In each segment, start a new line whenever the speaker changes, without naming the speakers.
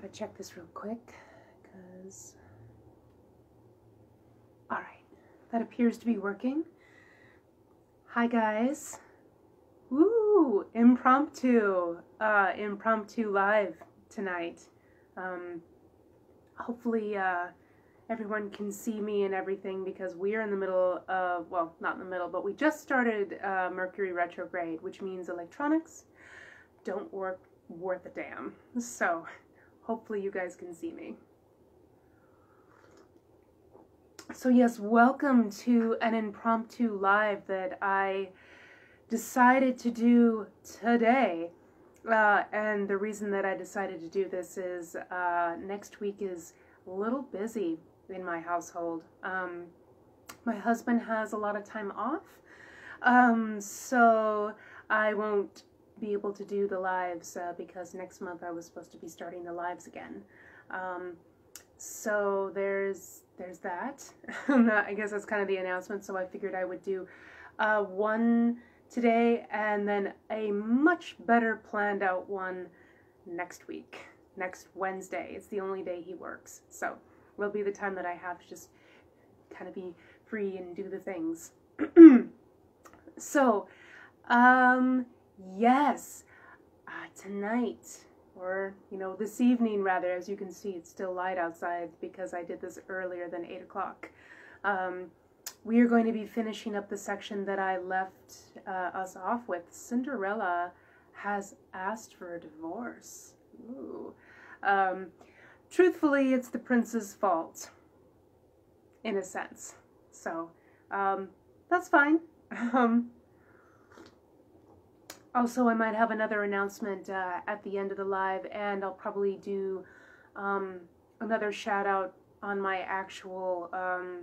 Gotta check this real quick, because. Alright, that appears to be working. Hi, guys. Woo! Impromptu. Uh, impromptu live tonight. Um, hopefully, uh, everyone can see me and everything because we're in the middle of, well, not in the middle, but we just started uh, Mercury retrograde, which means electronics don't work worth a damn. So, hopefully you guys can see me. So yes, welcome to an impromptu live that I decided to do today. Uh, and the reason that I decided to do this is uh, next week is a little busy in my household. Um, my husband has a lot of time off, um, so I won't be able to do the lives uh, because next month I was supposed to be starting the lives again. Um, so there's there's that. I guess that's kind of the announcement. So I figured I would do uh, one today and then a much better planned out one next week, next Wednesday. It's the only day he works. So will be the time that I have to just kind of be free and do the things. so, um, yes, uh, tonight, or, you know, this evening rather, as you can see, it's still light outside because I did this earlier than 8 o'clock. Um, we are going to be finishing up the section that I left uh, us off with. Cinderella has asked for a divorce. Ooh. Um, truthfully, it's the prince's fault, in a sense. So, um, that's fine. Also, I might have another announcement uh, at the end of the live, and I'll probably do um, another shout out on my actual um,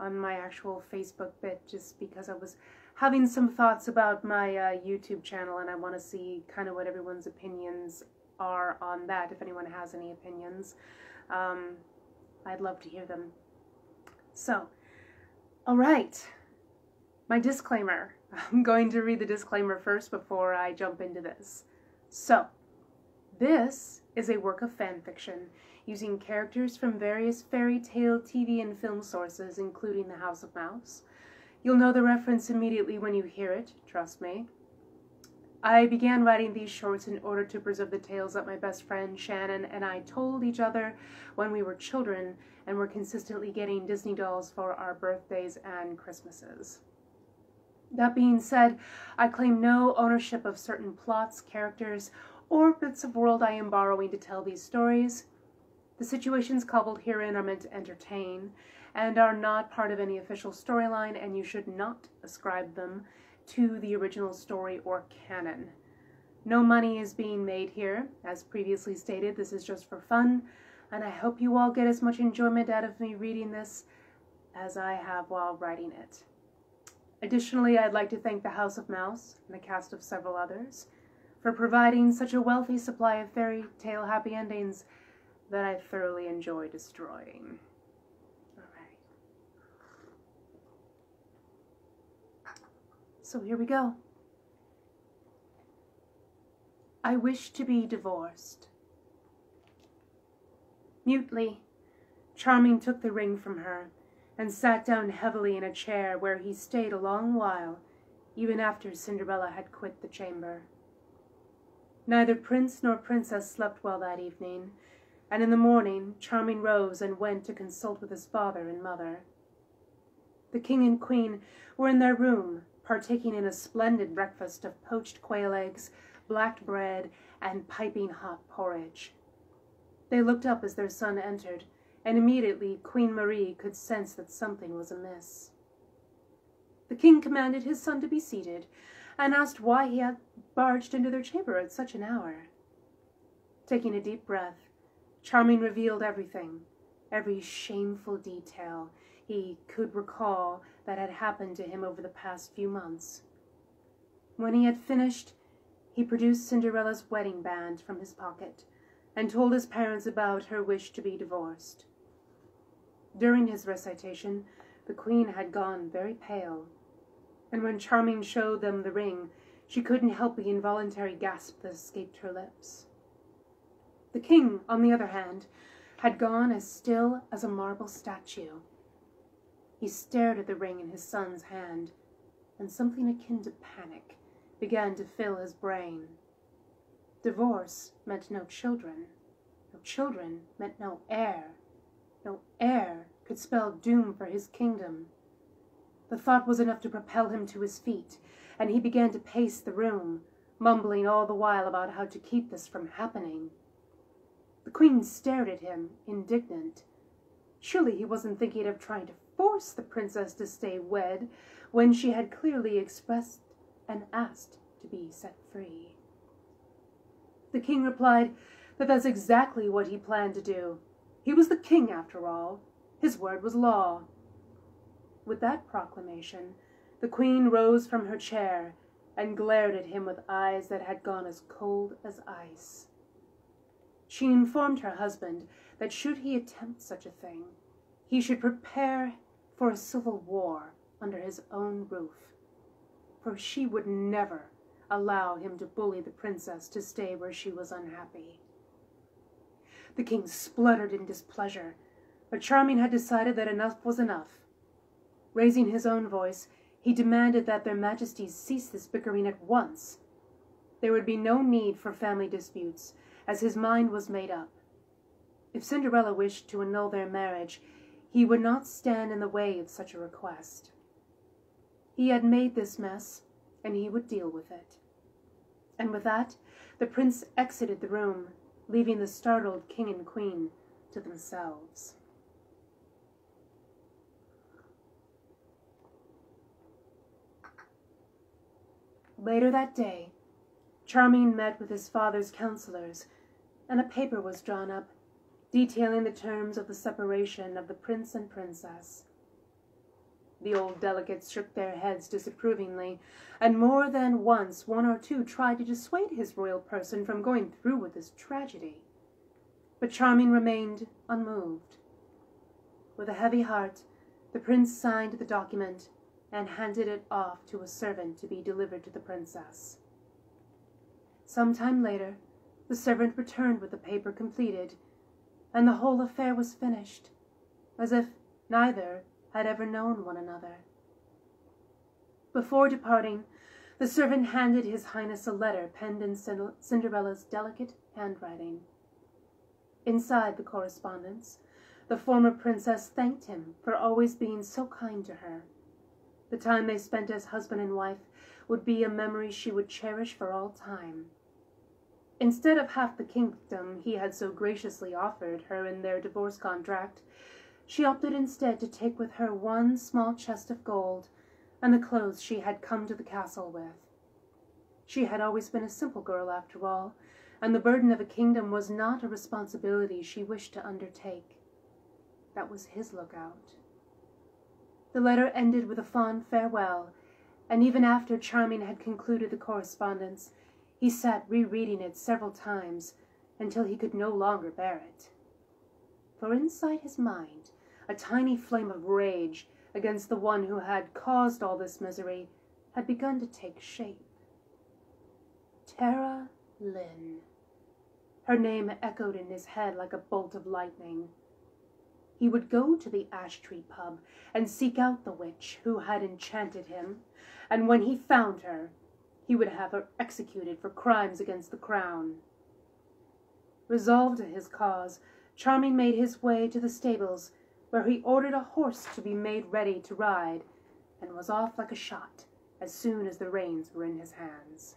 on my actual Facebook bit, just because I was having some thoughts about my uh, YouTube channel, and I want to see kind of what everyone's opinions are on that. If anyone has any opinions, um, I'd love to hear them. So, all right, my disclaimer. I'm going to read the disclaimer first before I jump into this. So, this is a work of fan fiction using characters from various fairy tale TV and film sources, including The House of Mouse. You'll know the reference immediately when you hear it, trust me. I began writing these shorts in order to preserve the tales that my best friend Shannon and I told each other when we were children and were consistently getting Disney dolls for our birthdays and Christmases. That being said, I claim no ownership of certain plots, characters, or bits of world I am borrowing to tell these stories. The situations cobbled herein are meant to entertain and are not part of any official storyline, and you should not ascribe them to the original story or canon. No money is being made here. As previously stated, this is just for fun, and I hope you all get as much enjoyment out of me reading this as I have while writing it. Additionally, I'd like to thank the House of Mouse and the cast of several others for providing such a wealthy supply of fairy tale happy endings that I thoroughly enjoy destroying. Alright. So here we go. I wish to be divorced. Mutely, Charming took the ring from her and sat down heavily in a chair where he stayed a long while, even after Cinderella had quit the chamber. Neither prince nor princess slept well that evening, and in the morning Charming rose and went to consult with his father and mother. The king and queen were in their room, partaking in a splendid breakfast of poached quail eggs, black bread, and piping hot porridge. They looked up as their son entered, and immediately Queen Marie could sense that something was amiss. The king commanded his son to be seated, and asked why he had barged into their chamber at such an hour. Taking a deep breath, Charming revealed everything, every shameful detail he could recall that had happened to him over the past few months. When he had finished, he produced Cinderella's wedding band from his pocket and told his parents about her wish to be divorced. During his recitation, the queen had gone very pale, and when Charming showed them the ring, she couldn't help the involuntary gasp that escaped her lips. The king, on the other hand, had gone as still as a marble statue. He stared at the ring in his son's hand, and something akin to panic began to fill his brain. Divorce meant no children. No children meant no heir. No heir could spell doom for his kingdom. The thought was enough to propel him to his feet, and he began to pace the room, mumbling all the while about how to keep this from happening. The queen stared at him, indignant. Surely he wasn't thinking of trying to force the princess to stay wed when she had clearly expressed and asked to be set free. The king replied that that's exactly what he planned to do. He was the king, after all. His word was law. With that proclamation, the queen rose from her chair and glared at him with eyes that had gone as cold as ice. She informed her husband that should he attempt such a thing, he should prepare for a civil war under his own roof, for she would never allow him to bully the princess to stay where she was unhappy. The king spluttered in displeasure, but Charming had decided that enough was enough. Raising his own voice, he demanded that their majesties cease this bickering at once. There would be no need for family disputes, as his mind was made up. If Cinderella wished to annul their marriage, he would not stand in the way of such a request. He had made this mess, and he would deal with it. And with that, the prince exited the room, leaving the startled king and queen to themselves. Later that day, Charming met with his father's counselors, and a paper was drawn up detailing the terms of the separation of the prince and princess. The old delegates shook their heads disapprovingly, and more than once one or two tried to dissuade his royal person from going through with this tragedy. But Charming remained unmoved. With a heavy heart, the prince signed the document and handed it off to a servant to be delivered to the princess. Some time later, the servant returned with the paper completed, and the whole affair was finished, as if neither had ever known one another. Before departing, the servant handed his highness a letter penned in Cinderella's delicate handwriting. Inside the correspondence, the former princess thanked him for always being so kind to her. The time they spent as husband and wife would be a memory she would cherish for all time. Instead of half the kingdom he had so graciously offered her in their divorce contract, she opted instead to take with her one small chest of gold and the clothes she had come to the castle with. She had always been a simple girl, after all, and the burden of a kingdom was not a responsibility she wished to undertake. That was his lookout. The letter ended with a fond farewell, and even after Charming had concluded the correspondence, he sat rereading it several times until he could no longer bear it. For inside his mind, a tiny flame of rage against the one who had caused all this misery had begun to take shape. Tara Lynn. Her name echoed in his head like a bolt of lightning. He would go to the ash tree pub and seek out the witch who had enchanted him, and when he found her, he would have her executed for crimes against the crown. Resolved to his cause, Charming made his way to the stables, where he ordered a horse to be made ready to ride, and was off like a shot as soon as the reins were in his hands.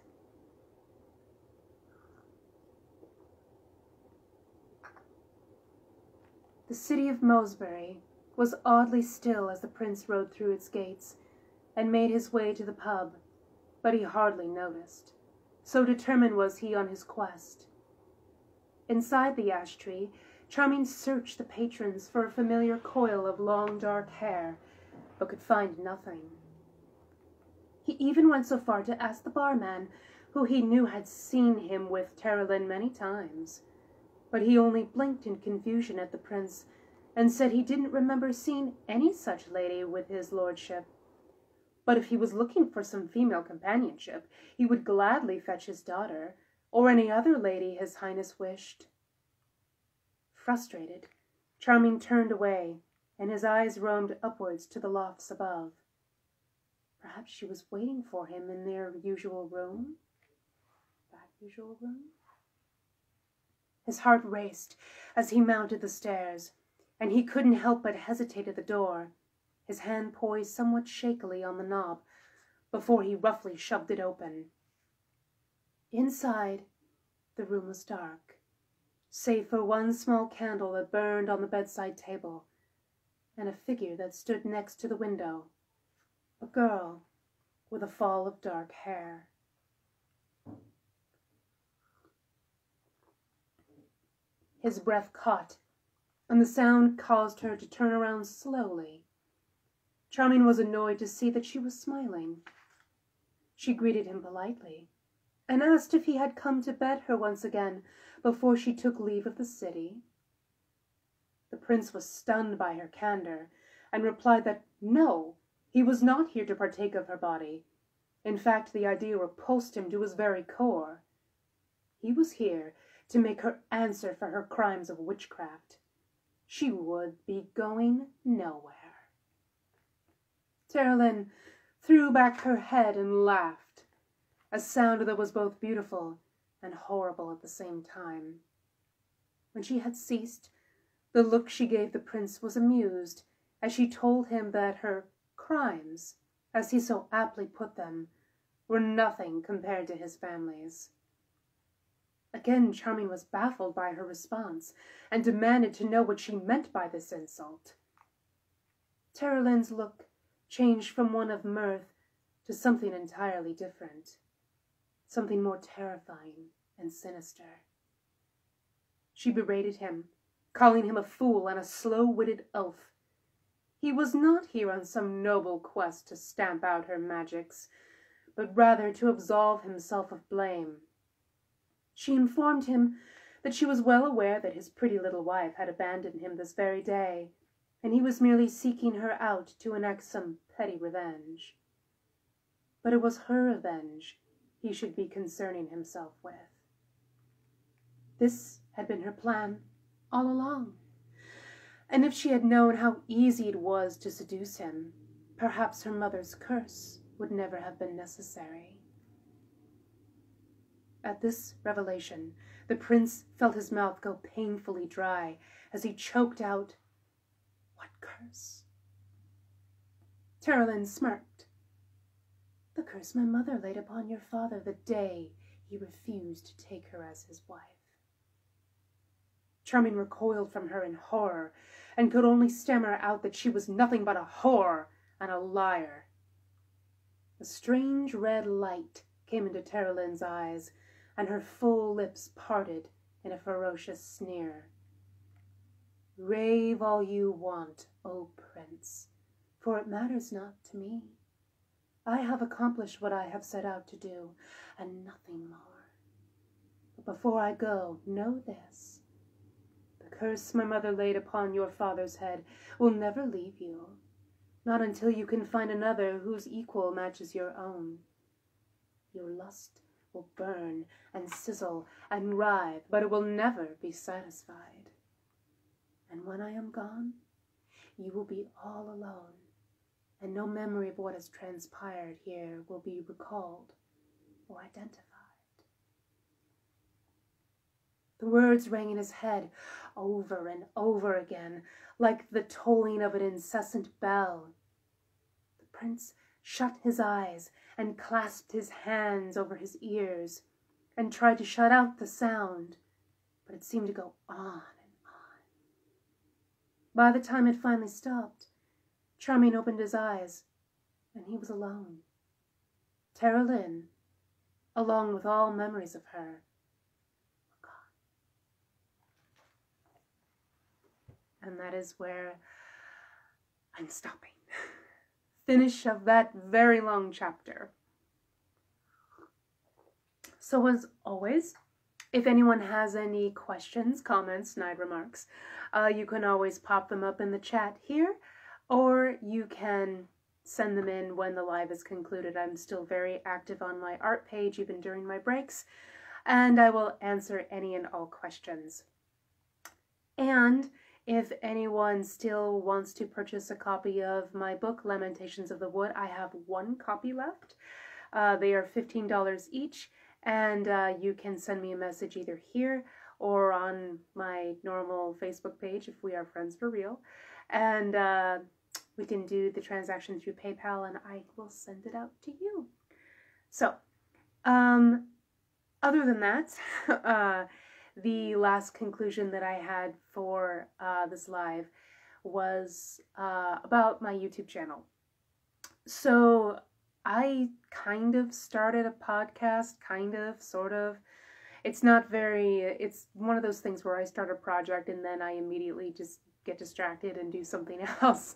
The city of Mosebury was oddly still as the prince rode through its gates and made his way to the pub but he hardly noticed, so determined was he on his quest. Inside the ash tree, Charming searched the patrons for a familiar coil of long dark hair, but could find nothing. He even went so far to ask the barman, who he knew had seen him with Tara many times, but he only blinked in confusion at the prince and said he didn't remember seeing any such lady with his lordship. But if he was looking for some female companionship, he would gladly fetch his daughter, or any other lady his highness wished. Frustrated, Charming turned away, and his eyes roamed upwards to the lofts above. Perhaps she was waiting for him in their usual room? That usual room? His heart raced as he mounted the stairs, and he couldn't help but hesitate at the door, his hand poised somewhat shakily on the knob, before he roughly shoved it open. Inside, the room was dark, save for one small candle that burned on the bedside table, and a figure that stood next to the window a girl with a fall of dark hair. His breath caught, and the sound caused her to turn around slowly. Charming was annoyed to see that she was smiling. She greeted him politely, and asked if he had come to bed her once again before she took leave of the city. The prince was stunned by her candor, and replied that no, he was not here to partake of her body. In fact, the idea repulsed him to his very core. He was here to make her answer for her crimes of witchcraft. She would be going nowhere. Terelyn threw back her head and laughed, a sound that was both beautiful and horrible at the same time. When she had ceased, the look she gave the prince was amused, as she told him that her crimes, as he so aptly put them, were nothing compared to his family's. Again Charming was baffled by her response, and demanded to know what she meant by this insult. Terelyn's look changed from one of mirth to something entirely different, something more terrifying and sinister. She berated him, calling him a fool and a slow-witted elf. he was not here on some noble quest to stamp out her magics, but rather to absolve himself of blame. She informed him that she was well aware that his pretty little wife had abandoned him this very day, and he was merely seeking her out to enact some petty revenge. But it was her revenge he should be concerning himself with. This had been her plan all along and if she had known how easy it was to seduce him, perhaps her mother's curse would never have been necessary. At this revelation, the prince felt his mouth go painfully dry as he choked out, What curse? Terelyn smirked. The curse my mother laid upon your father the day he refused to take her as his wife. Charming recoiled from her in horror, and could only stammer out that she was nothing but a whore and a liar. A strange red light came into Terelyn's eyes, and her full lips parted in a ferocious sneer. Rave all you want, O prince, for it matters not to me. I have accomplished what I have set out to do, and nothing more. But before I go, know this The curse my mother laid upon your father's head will never leave you, not until you can find another whose equal matches your own. Your lust will burn and sizzle and writhe, but it will never be satisfied. And when I am gone, you will be all alone, and no memory of what has transpired here will be recalled or identified. The words rang in his head over and over again, like the tolling of an incessant bell. The prince shut his eyes and clasped his hands over his ears and tried to shut out the sound, but it seemed to go on and on. By the time it finally stopped, Charming opened his eyes, and he was alone. Terelyn, along with all memories of her, gone. and that is where I'm stopping. Finish of that very long chapter. So, as always, if anyone has any questions, comments, snide remarks, uh, you can always pop them up in the chat here, or you can send them in when the live is concluded. I'm still very active on my art page, even during my breaks, and I will answer any and all questions. And if anyone still wants to purchase a copy of my book, Lamentations of the Wood, I have one copy left. Uh, they are $15 each, and uh, you can send me a message either here or on my normal Facebook page if we are friends for real. And uh, we can do the transaction through PayPal and I will send it out to you. So, um, other than that, uh, the last conclusion that I had for uh, this live was uh, about my YouTube channel. So, I kind of started a podcast, kind of, sort of. It's not very, it's one of those things where I start a project and then I immediately just get distracted and do something else.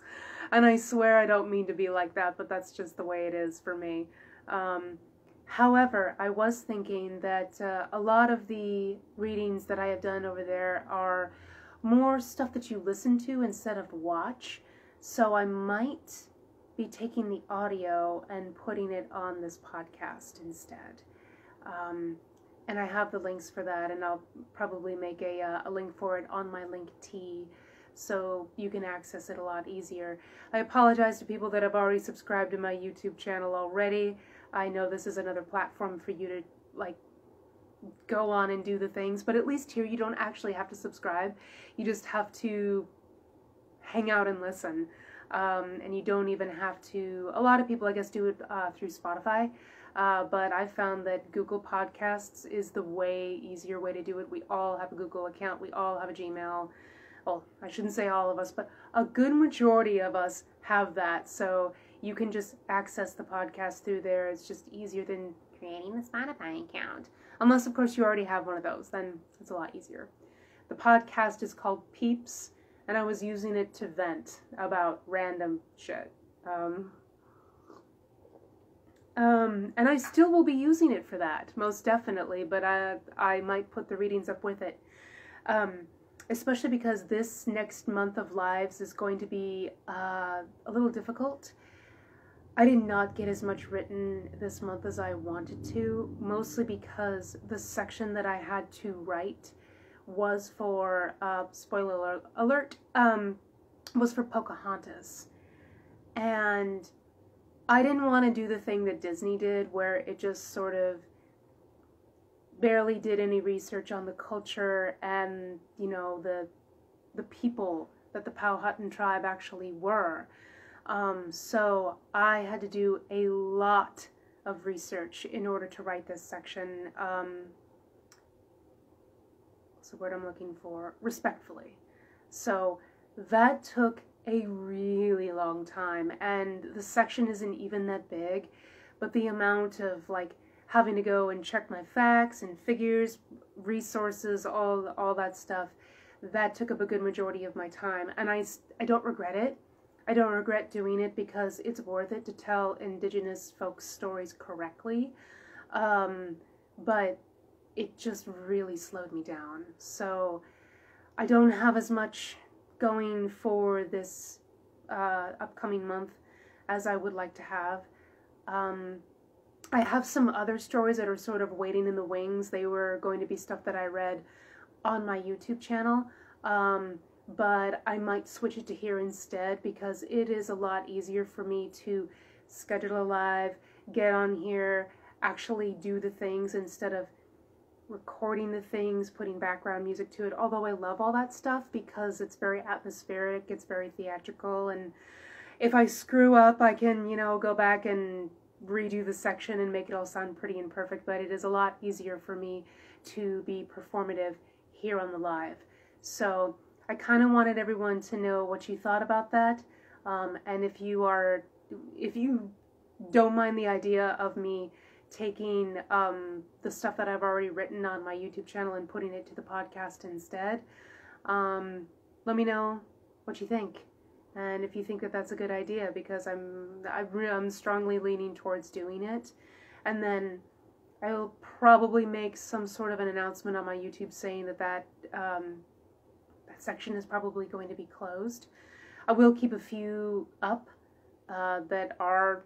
And I swear I don't mean to be like that, but that's just the way it is for me. Um, however, I was thinking that uh, a lot of the readings that I have done over there are more stuff that you listen to instead of watch. So I might be taking the audio and putting it on this podcast instead. Um, and I have the links for that, and I'll probably make a, uh, a link for it on my link T so you can access it a lot easier. I apologize to people that have already subscribed to my YouTube channel already. I know this is another platform for you to like go on and do the things, but at least here you don't actually have to subscribe. You just have to hang out and listen. Um, and you don't even have to, a lot of people, I guess, do it uh, through Spotify. Uh, but I found that Google Podcasts is the way easier way to do it. We all have a Google account. We all have a Gmail well, I shouldn't say all of us, but a good majority of us have that. So you can just access the podcast through there. It's just easier than creating a Spotify account. Unless, of course, you already have one of those, then it's a lot easier. The podcast is called Peeps, and I was using it to vent about random shit. Um, um, and I still will be using it for that, most definitely, but I, I might put the readings up with it. Um, especially because this next month of lives is going to be uh, a little difficult. I did not get as much written this month as I wanted to, mostly because the section that I had to write was for, uh, spoiler alert, um, was for Pocahontas. And I didn't want to do the thing that Disney did where it just sort of barely did any research on the culture and you know the the people that the Powhatan tribe actually were. Um, so I had to do a lot of research in order to write this section. Um, what's the word I'm looking for? Respectfully. So that took a really long time, and the section isn't even that big, but the amount of like having to go and check my facts and figures, resources, all all that stuff. That took up a good majority of my time, and I I don't regret it. I don't regret doing it because it's worth it to tell Indigenous folks' stories correctly. Um, but it just really slowed me down. So I don't have as much going for this uh, upcoming month as I would like to have. Um, I have some other stories that are sort of waiting in the wings. They were going to be stuff that I read on my YouTube channel, um, but I might switch it to here instead because it is a lot easier for me to schedule a live, get on here, actually do the things instead of recording the things, putting background music to it. Although I love all that stuff because it's very atmospheric, it's very theatrical, and if I screw up, I can, you know, go back and redo the section and make it all sound pretty and perfect, but it is a lot easier for me to be performative here on the live. So I kind of wanted everyone to know what you thought about that. Um, and if you are, if you don't mind the idea of me taking um, the stuff that I've already written on my YouTube channel and putting it to the podcast instead, um, let me know what you think and if you think that that's a good idea because I'm I'm strongly leaning towards doing it and then I will probably make some sort of an announcement on my YouTube saying that that, um, that section is probably going to be closed. I will keep a few up uh, that are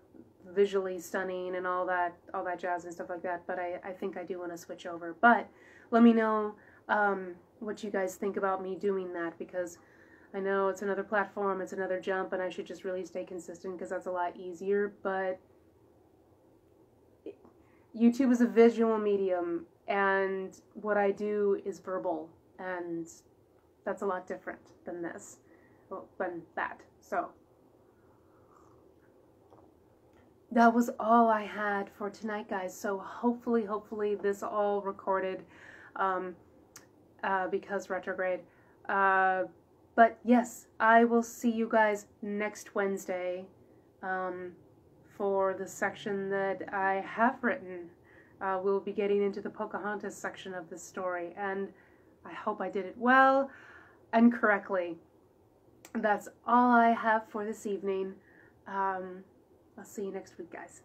visually stunning and all that all that jazz and stuff like that but I, I think I do want to switch over but let me know um, what you guys think about me doing that because I know it's another platform, it's another jump, and I should just really stay consistent because that's a lot easier. But YouTube is a visual medium, and what I do is verbal, and that's a lot different than this, well, than that. So that was all I had for tonight, guys. So hopefully, hopefully, this all recorded um, uh, because retrograde. Uh, but yes, I will see you guys next Wednesday um, for the section that I have written. Uh, we'll be getting into the Pocahontas section of the story, and I hope I did it well and correctly. That's all I have for this evening. Um, I'll see you next week, guys.